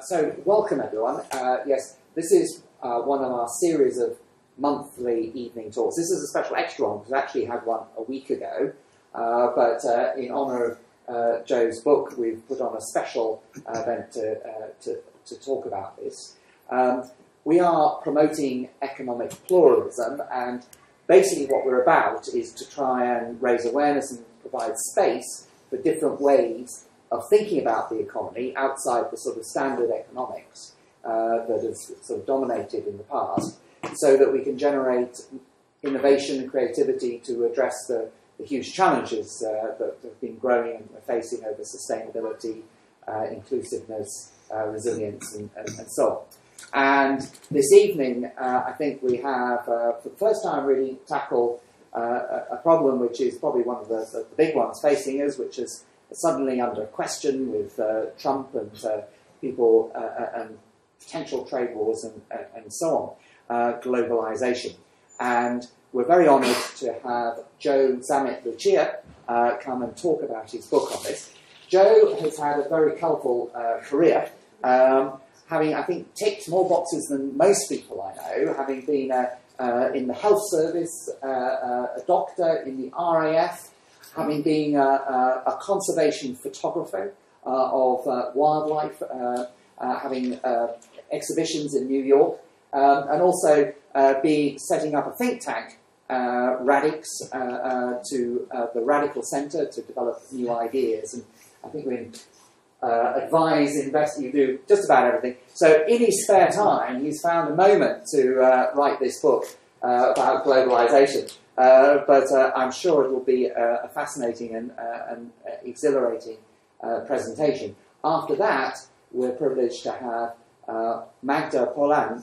Um, so, welcome everyone. Uh, yes, this is uh, one of our series of monthly evening talks. This is a special extra one because we actually had one a week ago, uh, but uh, in honour of uh, Joe's book, we've put on a special event to, uh, to, to, talk about this. Um, we are promoting economic pluralism, and basically what we're about is to try and raise awareness and provide space for different ways of thinking about the economy outside the sort of standard economics uh, that has sort of dominated in the past, so that we can generate innovation and creativity to address the, the huge challenges uh, that have been growing and we're facing over sustainability, uh, inclusiveness, uh, resilience, and, and, and, so on. And this evening, uh, I think we have, uh, for the first time, really tackle a, a, problem which is probably one of the, the, big ones facing us, which is suddenly under question with uh, Trump and uh, people uh, uh, and potential trade wars and, and so on, globalization. And we're very honoured to have Joe Zammitt-Lucia come and talk about his book on this. Joe has had a very colourful career. Um, having, I think, ticked more boxes than most people I know, having been uh, in the health service, uh, uh, a doctor in the RAF, having been a, a, a conservation photographer uh, of uh, wildlife, uh, having exhibitions in New York, um, and also be setting up a think tank, Radix, to the Radical Centre to develop new ideas. And I think we uh, advise, invest, you do just about everything. So in his spare time, he's found a moment to uh, write this book uh, about globalization. Uh, but uh, I'm sure it will be a, fascinating and, uh, and exhilarating presentation. After that, we're privileged to have Magda Polan,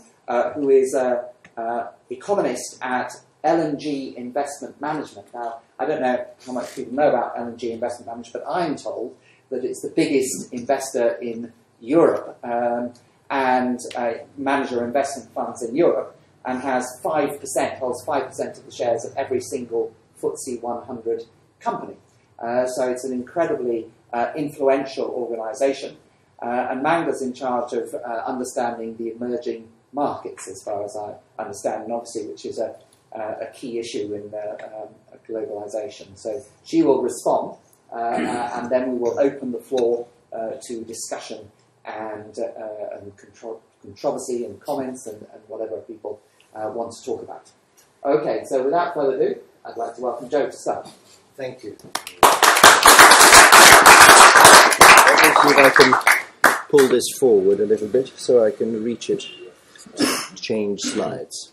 who is an economist at L&G Investment Management. Now, I don't know how much people know about L&G Investment Management, but I'm told that it's the biggest investor in Europe um, and uh, manager of investment funds in Europe and has 5%, holds 5% of the shares of every single FTSE 100 company. Uh, so it's an incredibly uh, influential organisation. Uh, and Magda's in charge of uh, understanding the emerging markets, as far as I understand, and obviously, which is a, a key issue in um, globalisation. So she will respond, uh, uh, and then we will open the floor to discussion and, and contro- controversy and comments and, and whatever people uh, want to talk about. Okay, so without further ado, I'd like to welcome Joe to start. Thank you. Let me see if I can pull this forward a little bit so I can reach it to change slides.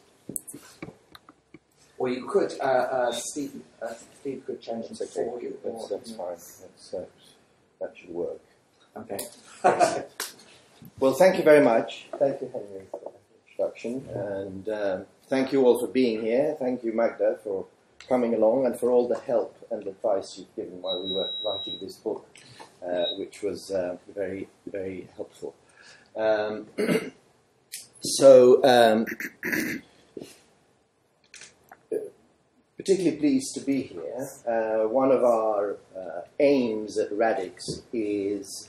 Or you could, uh, uh, Steve, uh, Steve could change it for you. That's, that's fine. That's, uh, that should work. Okay. well, thank you very much. Thank you, Henry introduction. And um, thank you all for being here. Thank you, Magda, for coming along and for all the help and advice you've given while we were writing this book, uh, which was uh, very, very helpful. Um, so, um, particularly pleased to be here. Uh, one of our uh, aims at Radix is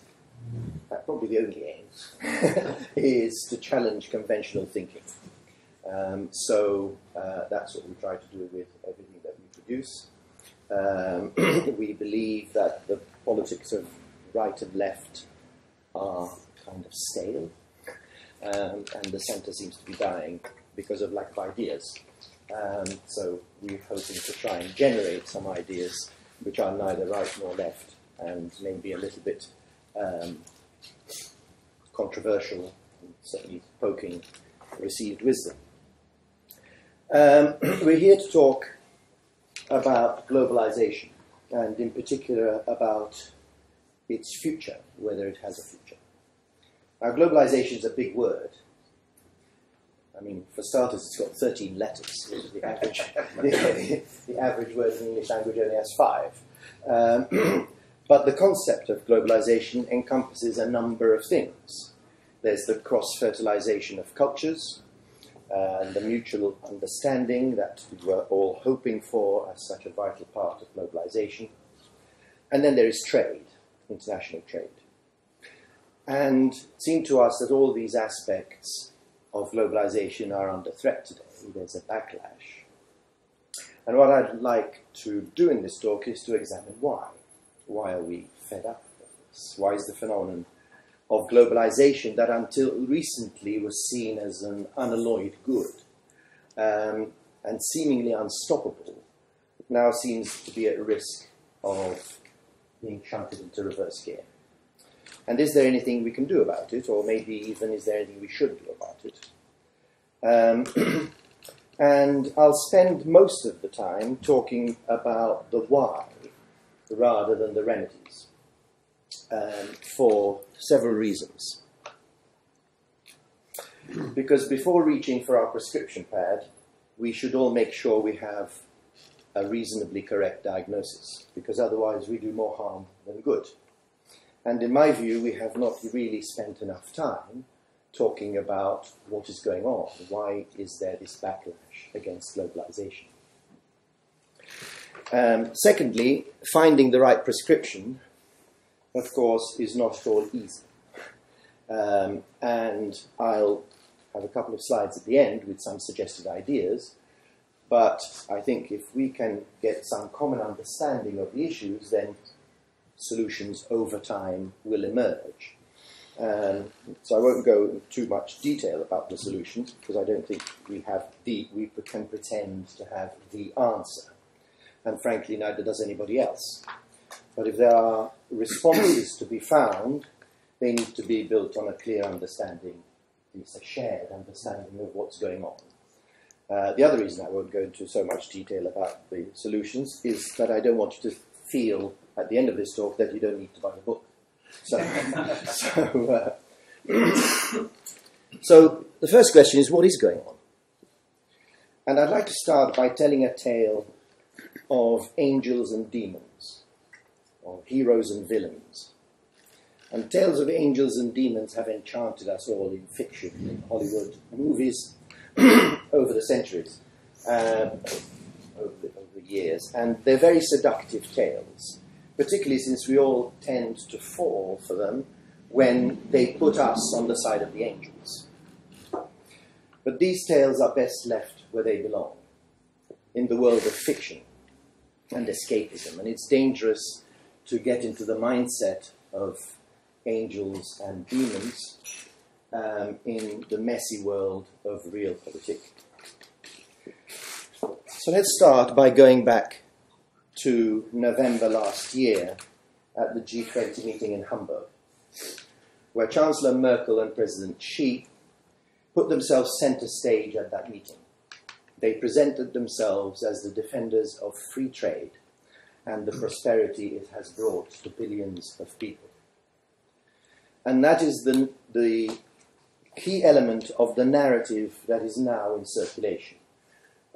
probably the only aim, is to challenge conventional thinking. Um, so uh, that's what we try to do with everything that we produce. Um, we believe that the politics of right and left are kind of stale, um, and the centre seems to be dying because of lack of ideas. Um, so we're hoping to try and generate some ideas which are neither right nor left, and maybe a little bit um, controversial, and certainly poking received wisdom. Um, we're here to talk about globalization, and in particular about its future, whether it has a future. Now, globalization is a big word. I mean, for starters, it's got 13 letters. The average, the, the average word in the English language only has five. Um, But the concept of globalization encompasses a number of things. There's the cross fertilization of cultures, uh, and the mutual understanding that we were all hoping for as such a vital part of globalization. And then there is trade, international trade. and it seemed to us that all these aspects of globalization are under threat today. There's a backlash. And what I'd like to do in this talk is to examine why. Why are we fed up with this? Why is the phenomenon of globalization that until recently was seen as an unalloyed good um, and seemingly unstoppable now seems to be at risk of being shunted into reverse gear? And is there anything we can do about it, or maybe even is there anything we should do about it? Um, and I'll spend most of the time talking about the why rather than the remedies um, for several reasons. Because before reaching for our prescription pad, we should all make sure we have a reasonably correct diagnosis, because otherwise we do more harm than good. And in my view, we have not really spent enough time talking about what is going on. Why is there this backlash against globalization? Um, secondly, finding the right prescription, of course, is not at all easy. Um, and I'll have a couple of slides at the end with some suggested ideas. But I think if we can get some common understanding of the issues, then solutions over time will emerge. Um, so I won't go into too much detail about the solutions because I don't think we have the we can pretend to have the answer, and frankly, neither does anybody else. But if there are responses to be found, they need to be built on a clear understanding, at least a shared understanding of what's going on. Uh, the other reason I won't go into so much detail about the solutions is that I don't want you to feel at the end of this talk that you don't need to buy the book. So, so, uh, so the first question is what is going on? And I'd like to start by telling a tale of angels and demons, of heroes and villains. And tales of angels and demons have enchanted us all in fiction, in Hollywood movies over the centuries, um, over, the, over the years. And they're very seductive tales particularly since we all tend to fall for them when they put us on the side of the angels. But these tales are best left where they belong, in the world of fiction and escapism. And it's dangerous to get into the mindset of angels and demons um, in the messy world of real politics. So let's start by going back to November last year at the G20 meeting in Hamburg, where Chancellor Merkel and President Xi put themselves center stage at that meeting. They presented themselves as the defenders of free trade and the prosperity it has brought to billions of people. And that is the, the key element of the narrative that is now in circulation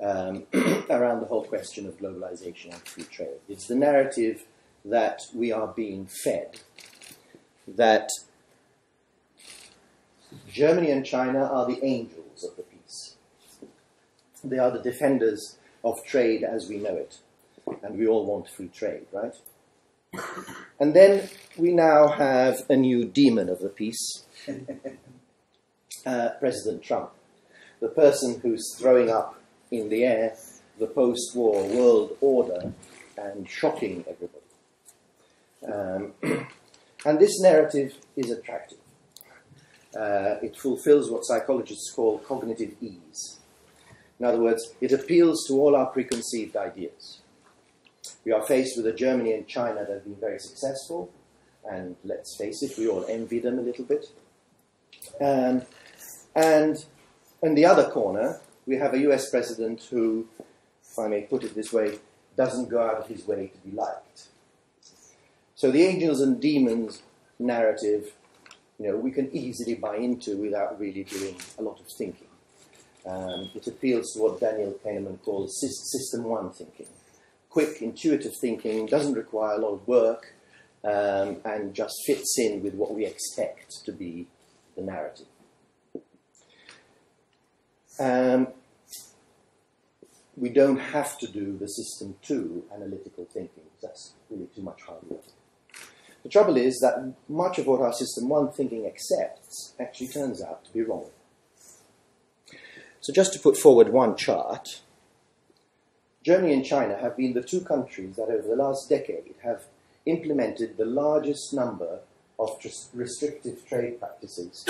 um, around the whole question of globalization and free trade. It's the narrative that we are being fed, that Germany and China are the angels of the. They are the defenders of trade as we know it. And we all want free trade, right? And then we now have a new demon of the peace, uh, President Trump, the person who's throwing up in the air the post war world order and shocking everybody. Um, and this narrative is attractive. Uh, it fulfills what psychologists call cognitive ease. In other words, it appeals to all our preconceived ideas. We are faced with a Germany and China that have been very successful, and let's face it, we all envy them a little bit. Um, and in the other corner, we have a US president who, if I may put it this way, doesn't go out of his way to be liked. So the angels and demons narrative, you know, we can easily buy into without really doing a lot of thinking. Um, it appeals to what Daniel Kahneman calls system one thinking. Quick, intuitive thinking doesn't require a lot of work um, and just fits in with what we expect to be the narrative. Um, we don't have to do the system two analytical thinking. That's really too much hard work. The trouble is that much of what our System 1 thinking accepts actually turns out to be wrong. So, just to put forward one chart, Germany and China have been the two countries that over the last decade have implemented the largest number of restrictive trade practices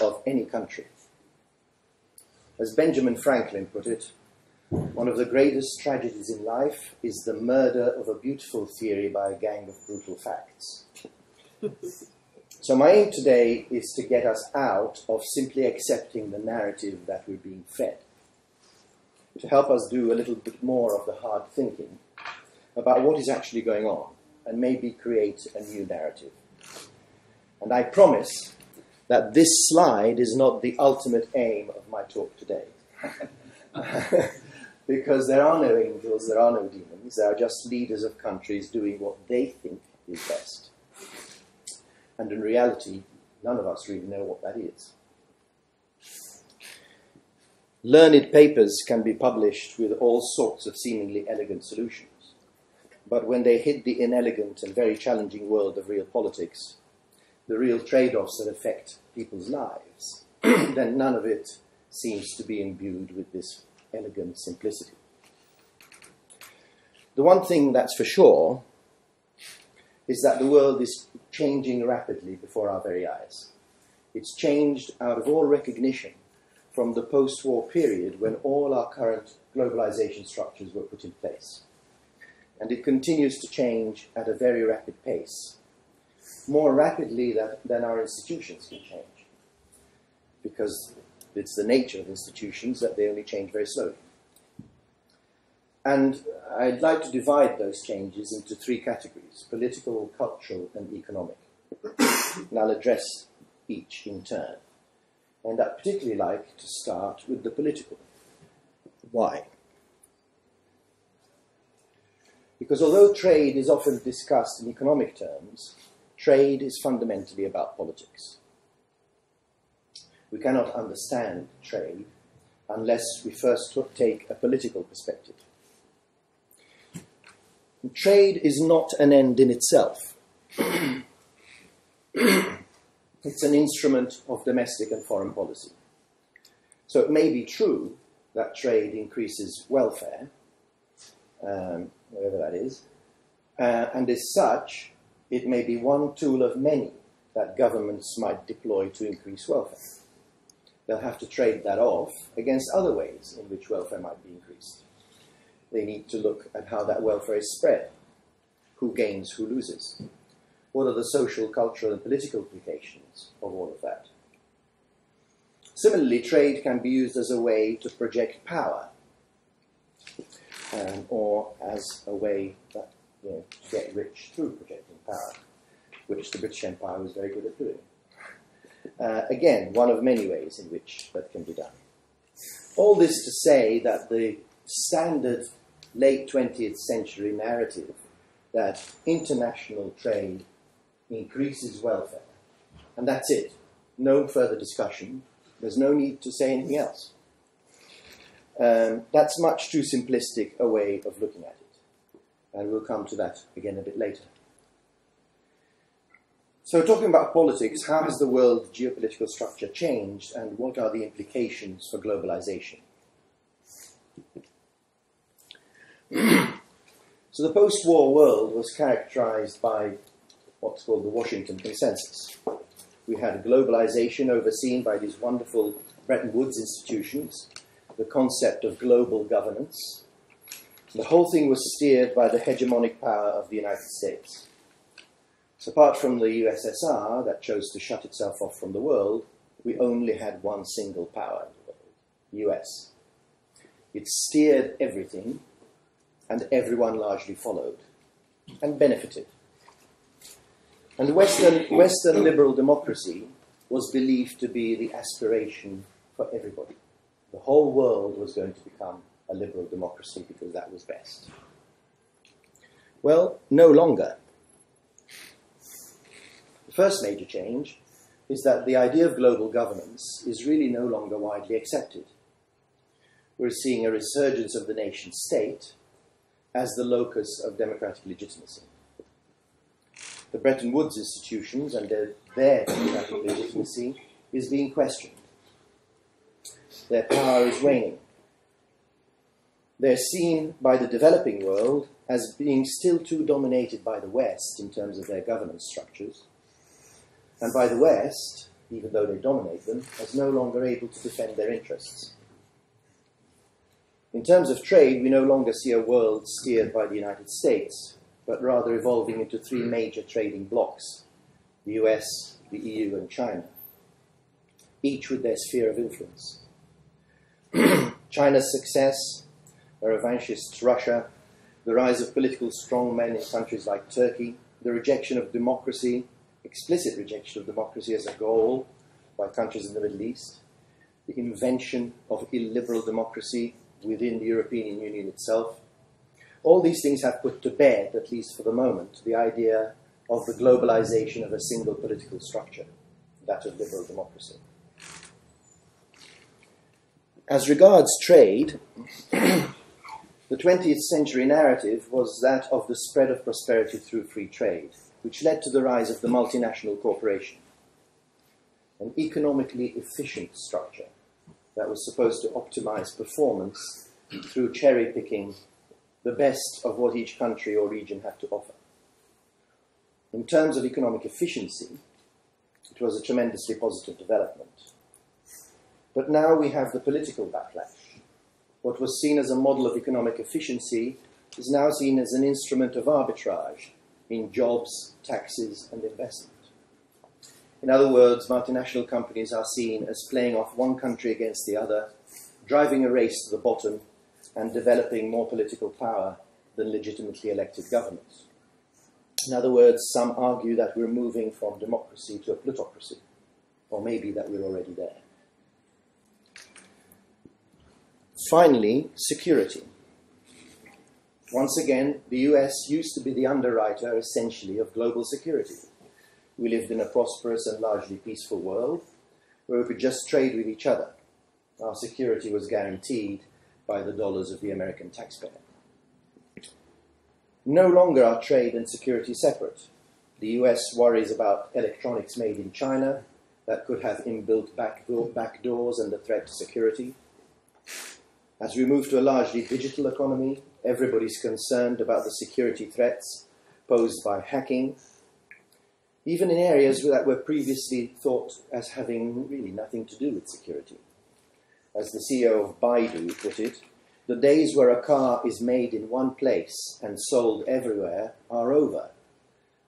of any country. As Benjamin Franklin put it, one of the greatest tragedies in life is the murder of a beautiful theory by a gang of brutal facts. so, my aim today is to get us out of simply accepting the narrative that we're being fed, to help us do a little bit more of the hard thinking about what is actually going on and maybe create a new narrative. And I promise that this slide is not the ultimate aim of my talk today. because there are no angels, there are no demons, there are just leaders of countries doing what they think is best. And in reality, none of us really know what that is. Learned papers can be published with all sorts of seemingly elegant solutions. But when they hit the inelegant and very challenging world of real politics, the real trade offs that affect people's lives, then none of it seems to be imbued with this elegant simplicity. The one thing that's for sure is that the world is changing rapidly before our very eyes. It's changed out of all recognition from the post war period when all our current globalization structures were put in place. And it continues to change at a very rapid pace, more rapidly than, than our institutions can change. Because it's the nature of institutions that they only change very slowly. And I'd like to divide those changes into three categories political, cultural, and economic. and I'll address each in turn. And I'd particularly like to start with the political. Why? Because although trade is often discussed in economic terms, trade is fundamentally about politics. We cannot understand trade unless we first take a political perspective. Trade is not an end in itself. it's an instrument of domestic and foreign policy. So it may be true that trade increases welfare, um, whatever that is, uh, and as such, it may be one tool of many that governments might deploy to increase welfare they'll have to trade that off against other ways in which welfare might be increased. They need to look at how that welfare is spread. Who gains, who loses? What are the social, cultural, and political implications of all of that? Similarly, trade can be used as a way to project power, um, or as a way that, you know, to get rich through projecting power, which the British Empire was very good at doing. Uh, again, one of many ways in which that can be done. All this to say that the standard late 20th century narrative that international trade increases welfare, and that's it. No further discussion. There's no need to say anything else. Um, that's much too simplistic a way of looking at it. And we'll come to that again a bit later. So, talking about politics, how has the world geopolitical structure changed and what are the implications for globalization? so, the post war world was characterized by what's called the Washington Consensus. We had globalization overseen by these wonderful Bretton Woods institutions, the concept of global governance. The whole thing was steered by the hegemonic power of the United States. So apart from the USSR that chose to shut itself off from the world, we only had one single power in the world, US. It steered everything, and everyone largely followed and benefited. And Western, Western liberal democracy was believed to be the aspiration for everybody. The whole world was going to become a liberal democracy because that was best. Well, no longer. The first major change is that the idea of global governance is really no longer widely accepted. We're seeing a resurgence of the nation state as the locus of democratic legitimacy. the Bretton Woods institutions and their, their democratic legitimacy is being questioned. Their power is waning. They're seen by the developing world as being still too dominated by the West in terms of their governance structures, and by the West, even though they dominate them, as no longer able to defend their interests. In terms of trade, we no longer see a world steered by the United States, but rather evolving into three major trading blocs the US, the EU, and China, each with their sphere of influence. China's success, a revanchist Russia, the rise of political strongmen in countries like Turkey, the rejection of democracy, explicit rejection of democracy as a goal by countries in the Middle East, the invention of illiberal democracy within the European Union itself. All these things have put to bed, at least for the moment, the idea of the globalization of a single political structure, that of liberal democracy. As regards trade, the 20th century narrative was that of the spread of prosperity through free trade, which led to the rise of the multinational corporation, an economically efficient structure that was supposed to optimize performance through cherry picking the best of what each country or region had to offer. In terms of economic efficiency, it was a tremendously positive development. But now we have the political backlash. What was seen as a model of economic efficiency is now seen as an instrument of arbitrage in jobs, taxes, and investment. In other words, multinational companies are seen as playing off one country against the other, driving a race to the bottom, and developing more political power than legitimately elected governments. In other words, some argue that we're moving from democracy to a plutocracy, or maybe that we're already there. Finally, security. Once again, the US used to be the underwriter, essentially, of global security. We lived in a prosperous and largely peaceful world where we could just trade with each other. Our security was guaranteed by the dollars of the American taxpayer. No longer are trade and security separate. The US worries about electronics made in China that could have inbuilt back doors and a threat to security. As we move to a largely digital economy, everybody's concerned about the security threats posed by hacking, even in areas that were previously thought as having really nothing to do with security. As the CEO of Baidu put it, the days where a car is made in one place and sold everywhere are over,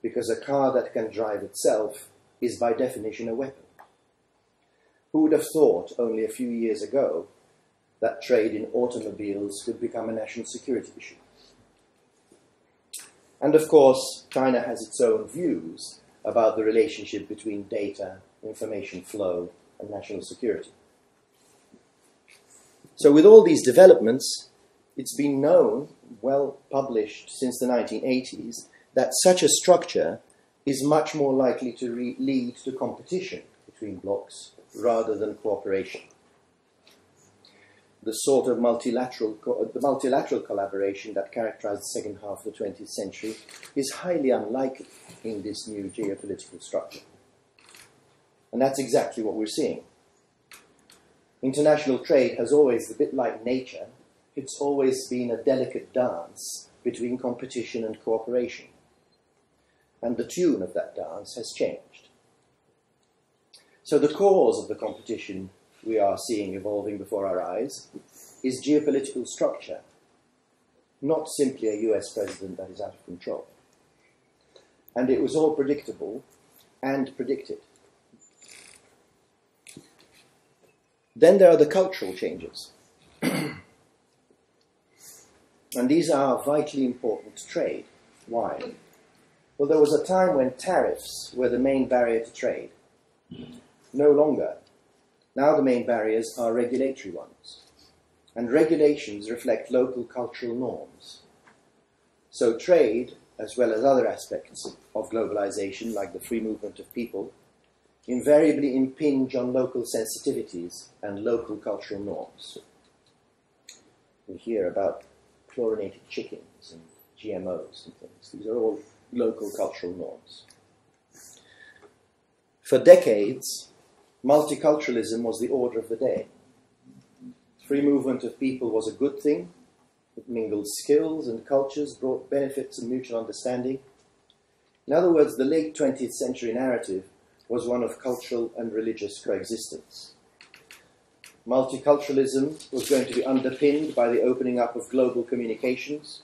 because a car that can drive itself is by definition a weapon. Who would have thought only a few years ago that trade in automobiles could become a national security issue? And of course, China has its own views about the relationship between data, information flow, and national security. So, with all these developments, it's been known, well published since the 1980s, that such a structure is much more likely to re- lead to competition between blocs rather than cooperation. The sort of multilateral, co- the multilateral collaboration that characterized the second half of the 20th century is highly unlikely in this new geopolitical structure. And that's exactly what we're seeing. International trade has always, a bit like nature, it's always been a delicate dance between competition and cooperation. And the tune of that dance has changed. So the cause of the competition we are seeing evolving before our eyes is geopolitical structure, not simply a US president that is out of control and it was all predictable and predicted. Then there are the cultural changes. and these are vitally important to trade. Why? Well, there was a time when tariffs were the main barrier to trade. No longer. Now the main barriers are regulatory ones. And regulations reflect local cultural norms. So trade as well as other aspects of globalization, like the free movement of people, invariably impinge on local sensitivities and local cultural norms. We hear about chlorinated chickens and GMOs and things. These are all local cultural norms. For decades, multiculturalism was the order of the day. Free movement of people was a good thing. It mingled skills and cultures, brought benefits and mutual understanding. In other words, the late 20th century narrative was one of cultural and religious coexistence. Multiculturalism was going to be underpinned by the opening up of global communications,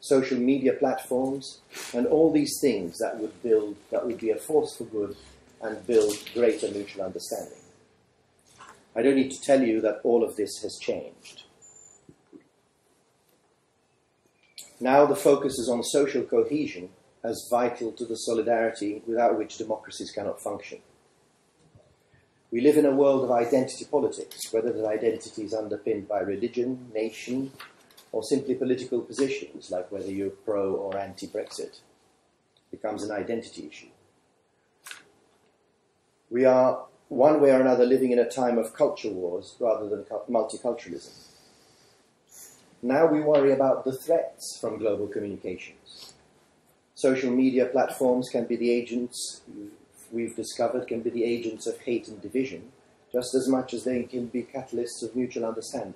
social media platforms, and all these things that would build, that would be a force for good and build greater mutual understanding. I don't need to tell you that all of this has changed. Now the focus is on social cohesion as vital to the solidarity without which democracies cannot function. We live in a world of identity politics, whether that identity is underpinned by religion, nation, or simply political positions, like whether you're pro or anti Brexit, becomes an identity issue. We are, one way or another, living in a time of culture wars rather than multiculturalism. Now we worry about the threats from global communications. Social media platforms can be the agents, we've discovered, can be the agents of hate and division, just as much as they can be catalysts of mutual understanding.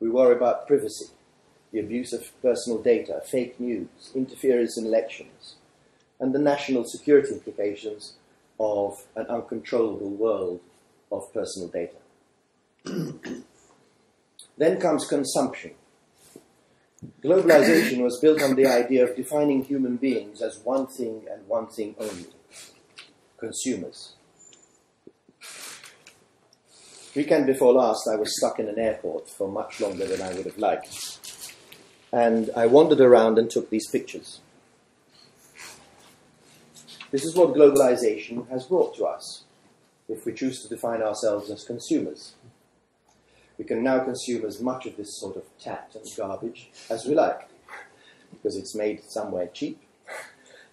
We worry about privacy, the abuse of personal data, fake news, interference in elections, and the national security implications of an uncontrollable world of personal data. then comes consumption. Globalization was built on the idea of defining human beings as one thing and one thing only consumers. Weekend before last, I was stuck in an airport for much longer than I would have liked. And I wandered around and took these pictures. This is what globalization has brought to us, if we choose to define ourselves as consumers. We can now consume as much of this sort of tat and garbage as we like, because it's made somewhere cheap.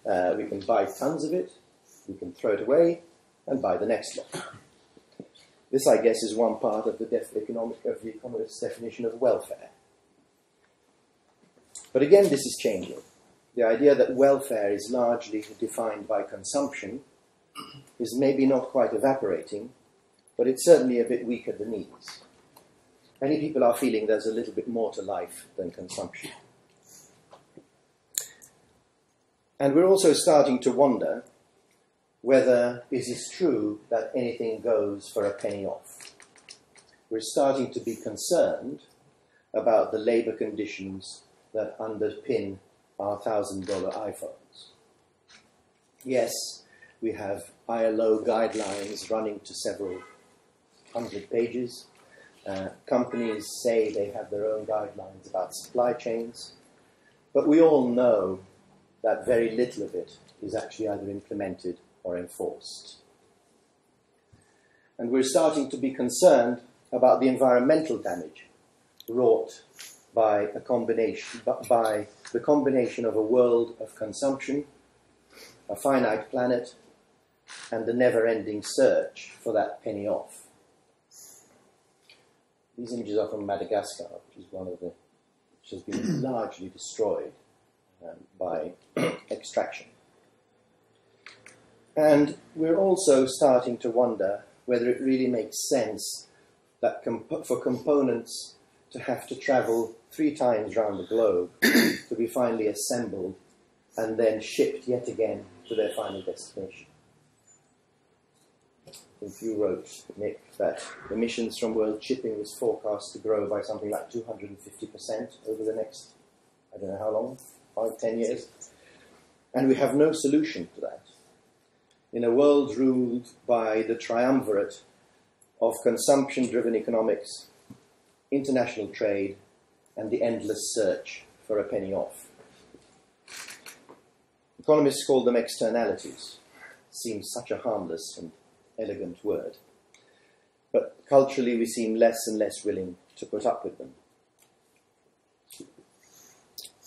Uh, we can buy tons of it, we can throw it away, and buy the next lot. This, I guess, is one part of the, def- economic, of the economist's definition of welfare. But again, this is changing the idea that welfare is largely defined by consumption is maybe not quite evaporating, but it's certainly a bit weaker than these. Many people are feeling there's a little bit more to life than consumption. And we're also starting to wonder whether it is true that anything goes for a penny off. We're starting to be concerned about the labour conditions that underpin our $1,000 iPhones. Yes, we have ILO guidelines running to several hundred pages. Uh, companies say they have their own guidelines about supply chains, but we all know that very little of it is actually either implemented or enforced. And we're starting to be concerned about the environmental damage wrought by a combination by the combination of a world of consumption, a finite planet, and the never-ending search for that penny off. These images are from Madagascar, which is one of the which has been largely destroyed um, by extraction. And we're also starting to wonder whether it really makes sense that comp- for components to have to travel three times round the globe to be finally assembled and then shipped yet again to their final destination. You wrote, Nick, that emissions from world shipping was forecast to grow by something like 250% over the next, I don't know how long, five, ten years. And we have no solution to that. In a world ruled by the triumvirate of consumption driven economics, international trade, and the endless search for a penny off. Economists call them externalities. Seems such a harmless and elegant word. But culturally, we seem less and less willing to put up with them.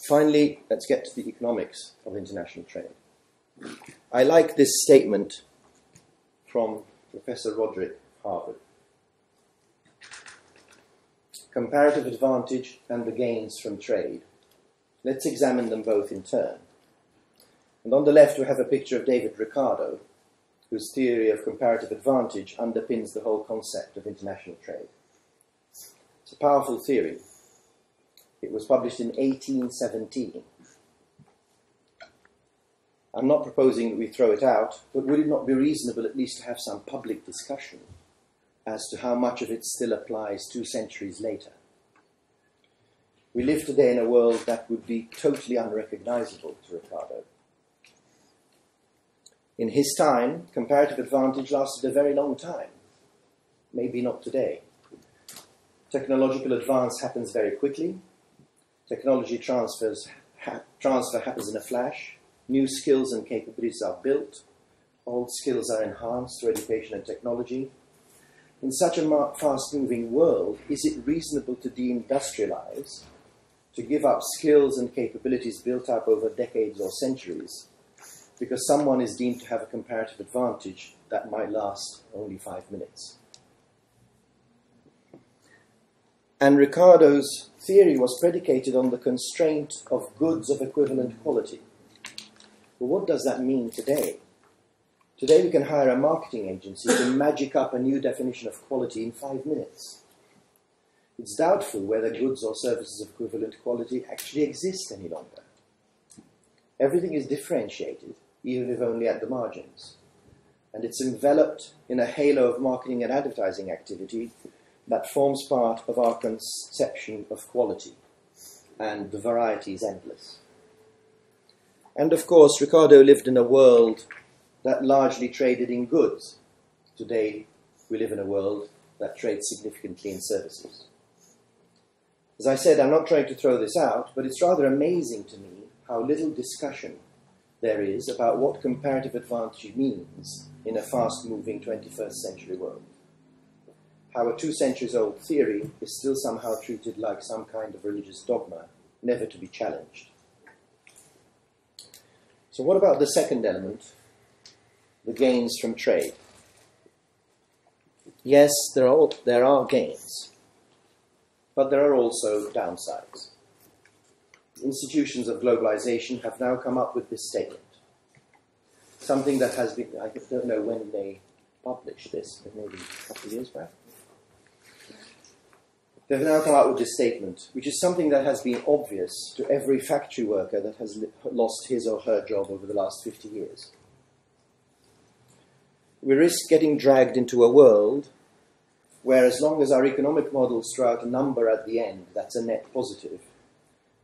Finally, let's get to the economics of international trade. I like this statement from Professor Rodrik, Harvard comparative advantage and the gains from trade. Let's examine them both in turn. And on the left, we have a picture of David Ricardo, whose theory of comparative advantage underpins the whole concept of international trade. It's a powerful theory. It was published in 1817. I'm not proposing that we throw it out, but would it not be reasonable at least to have some public discussion as to how much of it still applies two centuries later? We live today in a world that would be totally unrecognizable to Ricardo. In his time, comparative advantage lasted a very long time. Maybe not today. Technological advance happens very quickly. Technology transfers ha- transfer happens in a flash. New skills and capabilities are built. Old skills are enhanced through education and technology. In such a fast moving world, is it reasonable to deindustrialize, to give up skills and capabilities built up over decades or centuries, because someone is deemed to have a comparative advantage that might last only five minutes? And Ricardo's theory was predicated on the constraint of goods of equivalent quality. Well, what does that mean today? Today we can hire a marketing agency to magic up a new definition of quality in five minutes. It's doubtful whether goods or services of equivalent quality actually exist any longer. Everything is differentiated, even if only at the margins. And it's enveloped in a halo of marketing and advertising activity that forms part of our conception of quality. And the variety is endless. And of course, Ricardo lived in a world that largely traded in goods. Today, we live in a world that trades significantly in services. As I said, I'm not trying to throw this out, but it's rather amazing to me how little discussion there is about what comparative advantage means in a fast moving 21st century world. How a two centuries old theory is still somehow treated like some kind of religious dogma, never to be challenged. So, what about the second element, the gains from trade? Yes, there are, there are gains, but there are also downsides. Institutions of globalization have now come up with this statement. Something that has been, I don't know when they published this, but maybe a couple of years back. They've now come out with this statement, which is something that has been obvious to every factory worker that has lost his or her job over the last 50 years. We risk getting dragged into a world where, as long as our economic models throw out a number at the end that's a net positive,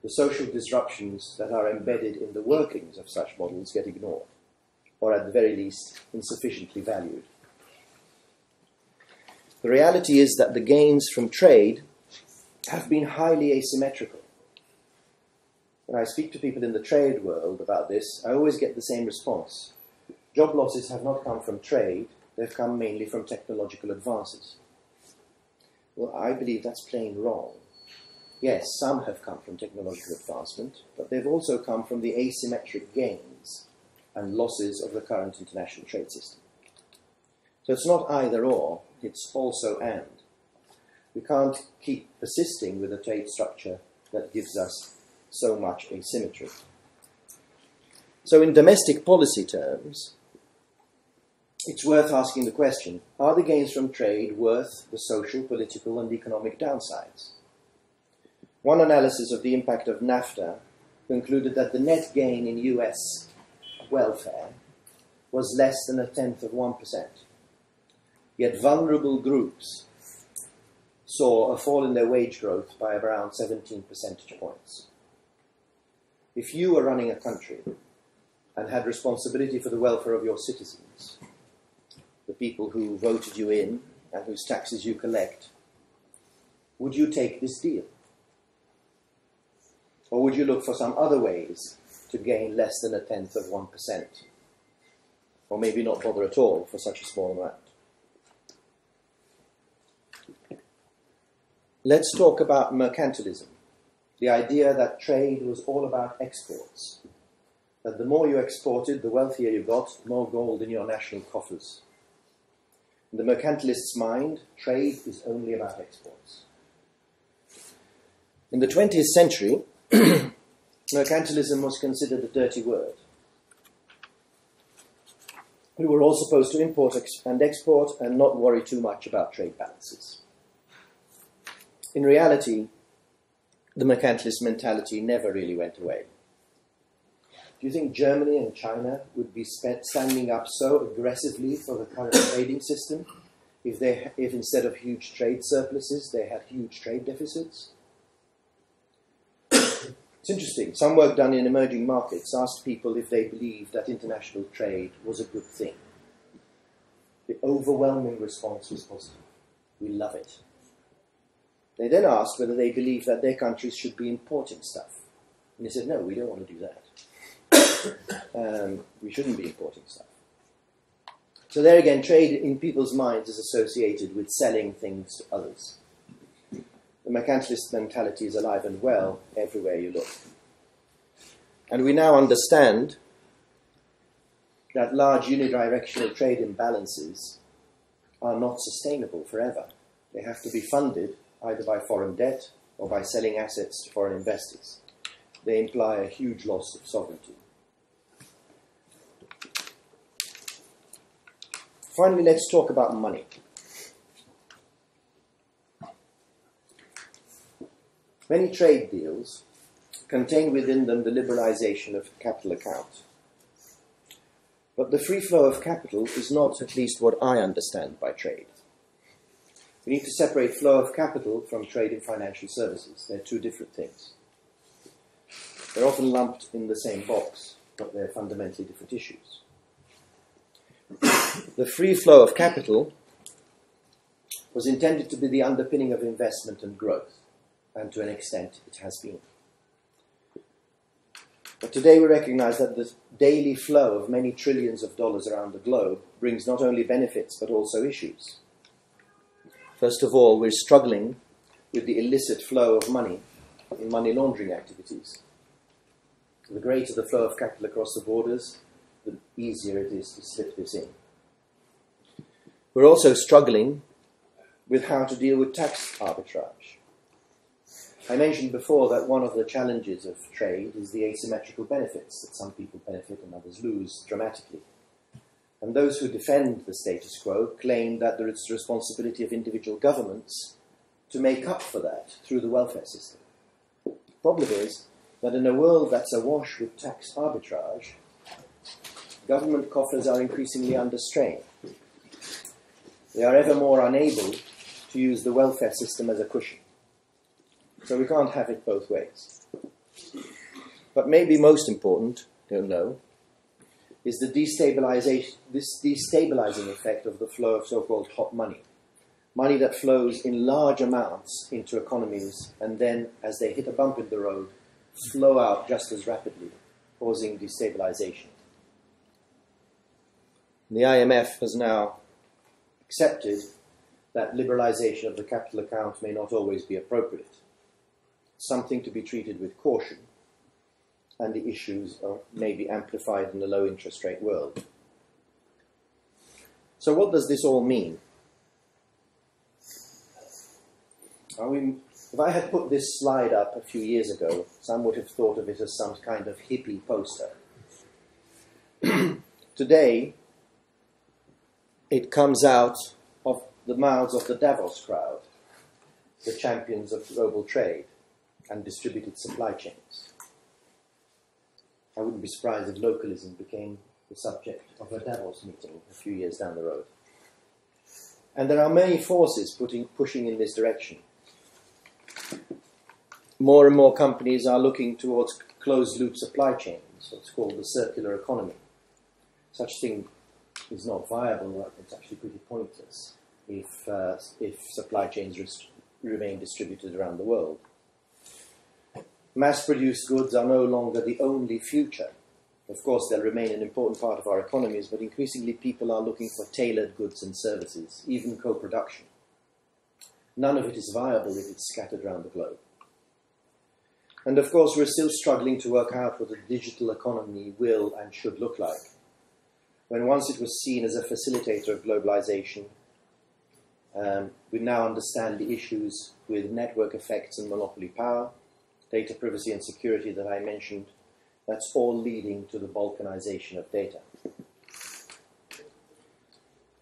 the social disruptions that are embedded in the workings of such models get ignored, or at the very least, insufficiently valued. The reality is that the gains from trade have been highly asymmetrical. When I speak to people in the trade world about this, I always get the same response. Job losses have not come from trade, they've come mainly from technological advances. Well, I believe that's plain wrong. Yes, some have come from technological advancement, but they've also come from the asymmetric gains and losses of the current international trade system. So it's not either or, it's also and. We can't keep persisting with a trade structure that gives us so much asymmetry. So, in domestic policy terms, it's worth asking the question are the gains from trade worth the social, political, and economic downsides? One analysis of the impact of NAFTA concluded that the net gain in US welfare was less than a tenth of 1%. Yet vulnerable groups saw a fall in their wage growth by around 17 percentage points. If you were running a country and had responsibility for the welfare of your citizens, the people who voted you in and whose taxes you collect, would you take this deal? Or would you look for some other ways to gain less than a tenth of 1%? Or maybe not bother at all for such a small amount? Let's talk about mercantilism, the idea that trade was all about exports. That the more you exported, the wealthier you got, the more gold in your national coffers. In the mercantilist's mind, trade is only about exports. In the 20th century, mercantilism was considered a dirty word. we were all supposed to import and export and not worry too much about trade balances. In reality, the mercantilist mentality never really went away. Do you think Germany and China would be standing up so aggressively for the current trading system if, they, if instead of huge trade surpluses, they had huge trade deficits? It's interesting. Some work done in emerging markets asked people if they believed that international trade was a good thing. The overwhelming response was positive. We love it. They then asked whether they believed that their countries should be importing stuff. And they said, no, we don't want to do that. um, we shouldn't be importing stuff. So, there again, trade in people's minds is associated with selling things to others. The mercantilist mentality is alive and well everywhere you look. And we now understand that large unidirectional trade imbalances are not sustainable forever. They have to be funded either by foreign debt or by selling assets to foreign investors. They imply a huge loss of sovereignty. Finally, let's talk about money. Many trade deals contain within them the liberalization of capital accounts. But the free flow of capital is not at least what I understand by trade. We need to separate flow of capital from trade in financial services. They're two different things. They're often lumped in the same box, but they're fundamentally different issues. the free flow of capital was intended to be the underpinning of investment and growth and to an extent it has been. But today we recognize that the daily flow of many trillions of dollars around the globe brings not only benefits but also issues. First of all, we're struggling with the illicit flow of money in money laundering activities. The greater the flow of capital across the borders, the easier it is to slip this in. We're also struggling with how to deal with tax arbitrage. I mentioned before that one of the challenges of trade is the asymmetrical benefits, that some people benefit and others lose dramatically. And those who defend the status quo claim that it's the responsibility of individual governments to make up for that through the welfare system. The problem is that in a world that's awash with tax arbitrage, government coffers are increasingly under strain. They are ever more unable to use the welfare system as a cushion. So we can't have it both ways. But maybe most important, don't know, is the destabilization, this destabilizing effect of the flow of so-called hot money. Money that flows in large amounts into economies and then, as they hit a bump in the road, flow out just as rapidly, causing destabilization. The IMF has now accepted that liberalization of the capital account may not always be appropriate something to be treated with caution, and the issues are maybe amplified in the low interest rate world. So, what does this all mean? I mean, if I had put this slide up a few years ago, some would have thought of it as some kind of hippie poster. Today, it comes out of the mouths of the Davos crowd, the champions of global trade and distributed supply chains. I wouldn't be surprised if localism became the subject of a Davos meeting a few years down the road. And there are many forces putting, pushing in this direction. More and more companies are looking towards closed loop supply chains, what's called the circular economy. Such thing is not viable, it's actually pretty pointless if, uh, if supply chains remain distributed around the world mass produced goods are no longer the only future. Of course, they'll remain an important part of our economies, but increasingly people are looking for tailored goods and services, even co production. None of it is viable if it's scattered around the globe. And of course, we're still struggling to work out what a digital economy will and should look like. When once it was seen as a facilitator of globalization, um, we now understand the issues with network effects and monopoly power, data privacy and security that I mentioned, that's all leading to the balkanization of data.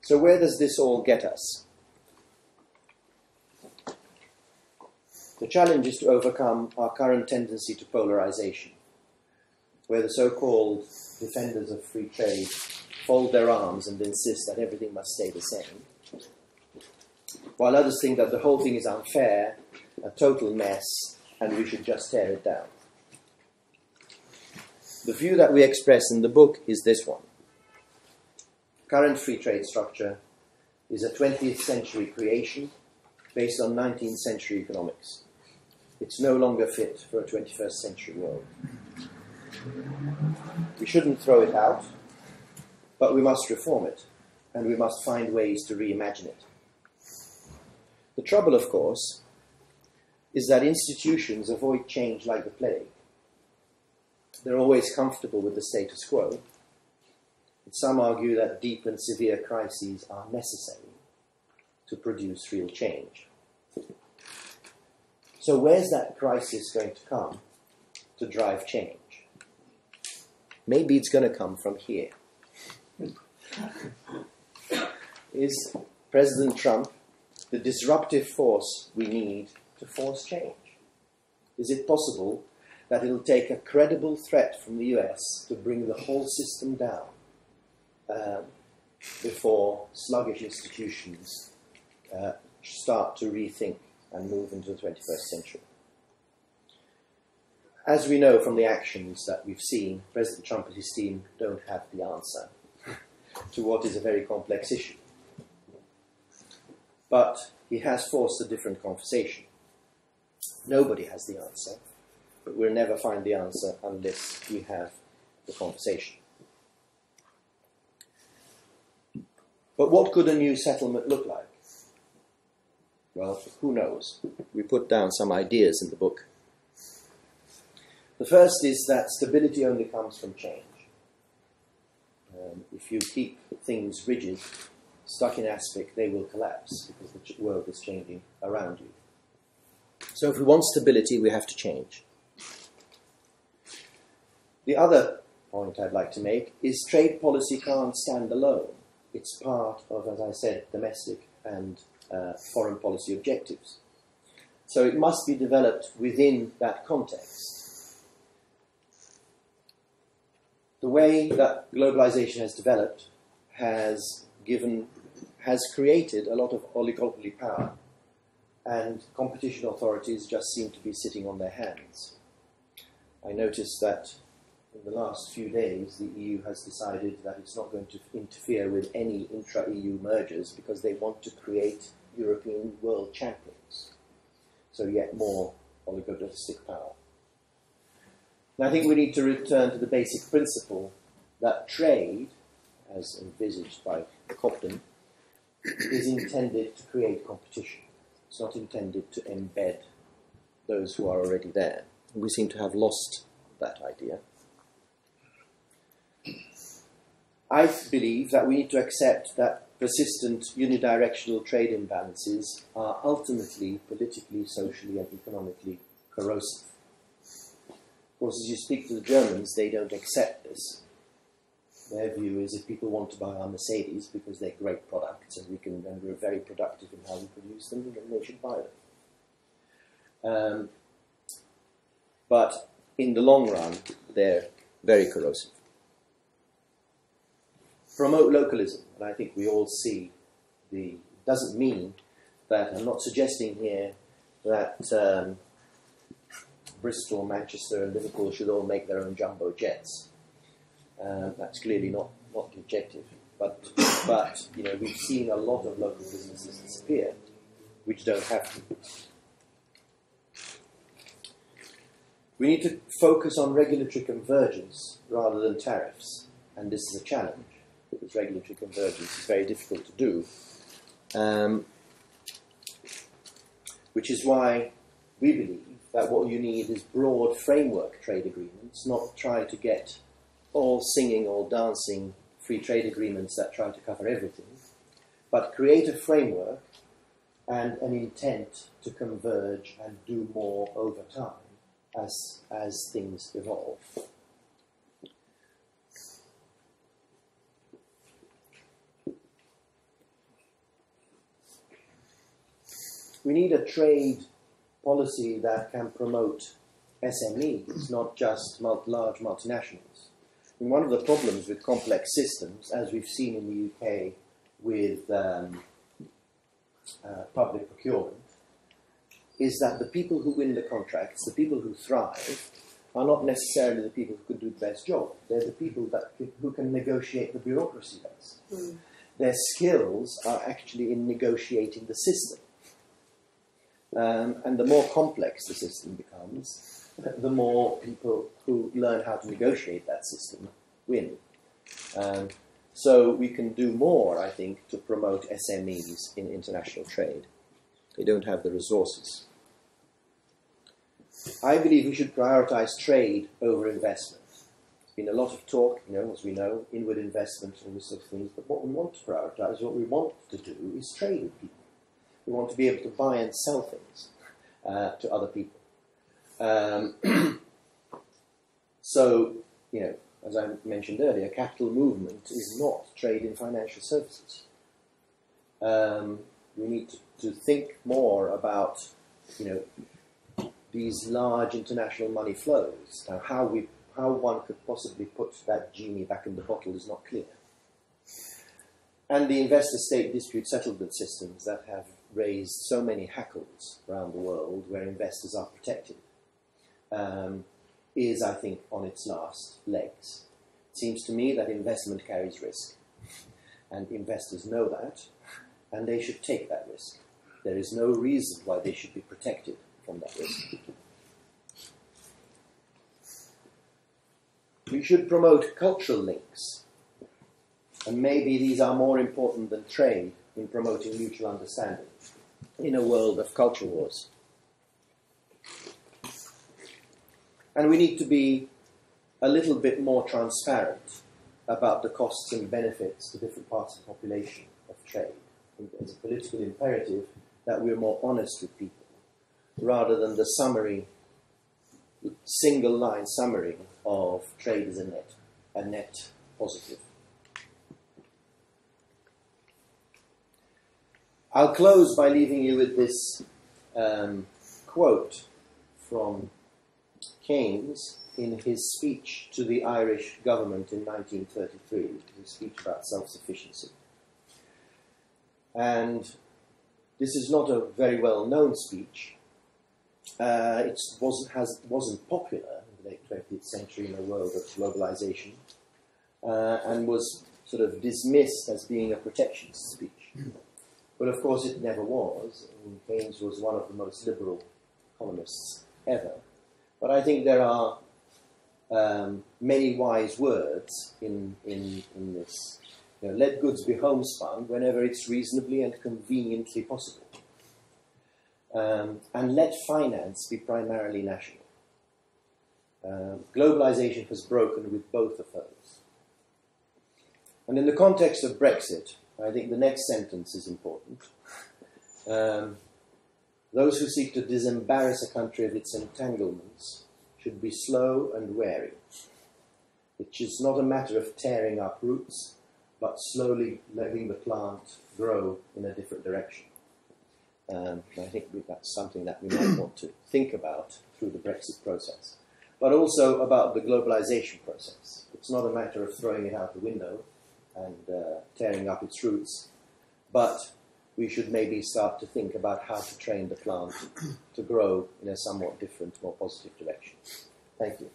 So, where does this all get us? The challenge is to overcome our current tendency to polarization, where the so called defenders of free trade fold their arms and insist that everything must stay the same, while others think that the whole thing is unfair, a total mess, and we should just tear it down. The view that we express in the book is this one. Current free trade structure is a 20th century creation based on 19th century economics. It's no longer fit for a 21st century world. We shouldn't throw it out, but we must reform it, and we must find ways to reimagine it. The trouble, of course, is that institutions avoid change like the plague. They're always comfortable with the status quo. But some argue that deep and severe crises are necessary to produce real change. So, where's that crisis going to come to drive change? Maybe it's going to come from here. Is President Trump the disruptive force we need to force change? Is it possible that it'll take a credible threat from the US to bring the whole system down um, before sluggish institutions uh, start to rethink and move into the 21st century? As we know from the actions that we've seen, President Trump and his team don't have the answer to what is a very complex issue. But he has forced a different conversation. Nobody has the answer, but we'll never find the answer unless we have the conversation. But what could a new settlement look like? Well, who knows? We put down some ideas in the book. The first is that stability only comes from change. Um, if you keep things rigid, stuck in aspic, they will collapse because the world is changing around you. So, if we want stability, we have to change. The other point I'd like to make is trade policy can't stand alone. It's part of, as I said, domestic and uh, foreign policy objectives. So it must be developed within that context. The way that globalization has developed has given, has created a lot of oligopoly power, and competition authorities just seem to be sitting on their hands. I noticed that in the last few days, the EU has decided that it's not going to interfere with any intra EU mergers because they want to create European world champions. So, yet more oligopolistic power. And I think we need to return to the basic principle that trade, as envisaged by Cobden, is intended to create competition. It's not intended to embed those who are already there. We seem to have lost that idea. I believe that we need to accept that persistent unidirectional trade imbalances are ultimately politically, socially, and economically corrosive. Of course, as you speak to the Germans, they don't accept this. Their view is if people want to buy our Mercedes because they're great products and we can and we're very productive in how we produce them, then they should buy them. Um, but in the long run, they're very corrosive promote localism, and I think we all see the. Doesn't mean that I'm not suggesting here that um, Bristol, Manchester, and Liverpool should all make their own jumbo jets. Um, that's clearly not, not the objective. But, but you know, we've seen a lot of local businesses disappear, which don't have to. We need to focus on regulatory convergence rather than tariffs, and this is a challenge because regulatory convergence is very difficult to do. Um, which is why we believe that what you need is broad framework trade agreements, not try to get all singing, all dancing free trade agreements that try to cover everything, but create a framework and an intent to converge and do more over time as, as things evolve. We need a trade policy that can promote SMEs, not just large multinationals. And one of the problems with complex systems, as we've seen in the UK with um, uh, public procurement, is that the people who win the contracts, the people who thrive, are not necessarily the people who can do the best job. They're the people that who can negotiate the bureaucracy best. Mm. Their skills are actually in negotiating the system. Um, and the more complex the system becomes, the more people who learn how to negotiate that system win. Um, so we can do more, I think, to promote SMEs in international trade. They don't have the resources. I believe we should prioritize trade over investment. There's been a lot of talk, you know, as we know, inward investment and all these sort of things, but what we want to prioritize, what we want to do, is trade with people. We want to be able to buy and sell things uh, to other people. Um, so, you know, as I mentioned earlier, capital movement is not trade in financial services. Um, we need to, to think more about, you know, these large international money flows. Now, how, we, how one could possibly put that genie back in the bottle is not clear. And the investor state dispute settlement systems that have raised so many hackles around the world where investors are protected um, is, I think, on its last legs. It seems to me that investment carries risk, and investors know that, and they should take that risk. There is no reason why they should be protected from that risk. We should promote cultural links, and maybe these are more important than trade in promoting mutual understanding in a world of culture wars. And we need to be a little bit more transparent about the costs and benefits to different parts of the population of trade. It's a political imperative that we're more honest with people rather than the summary, single line summary of trade as a net, a net positive. I'll close by leaving you with this um, quote from Keynes in his speech to the Irish government in 1933, his speech about self sufficiency. And this is not a very well known speech, uh, it wasn't, has, wasn't popular in the late 20th century in a world of globalization uh, and was sort of dismissed as being a protectionist speech. But of course, it never was. Mean, Keynes was one of the most liberal economists ever. But I think there are um, many wise words in, in, in this. You know, let goods be homespun whenever it's reasonably and conveniently possible um, and let finance be primarily national. Um, globalization has broken with both of those. And in the context of Brexit, I think the next sentence is important. Um, those who seek to disembarrass a country of its entanglements should be slow and wary. It is not a matter of tearing up roots, but slowly letting the plant grow in a different direction. Um, I think that's something that we might want to think about through the Brexit process. But also about the globalization process. It's not a matter of throwing it out the window and uh, tearing up its roots, but we should maybe start to think about how to train the plant to grow in a somewhat different, more positive direction. Thank you.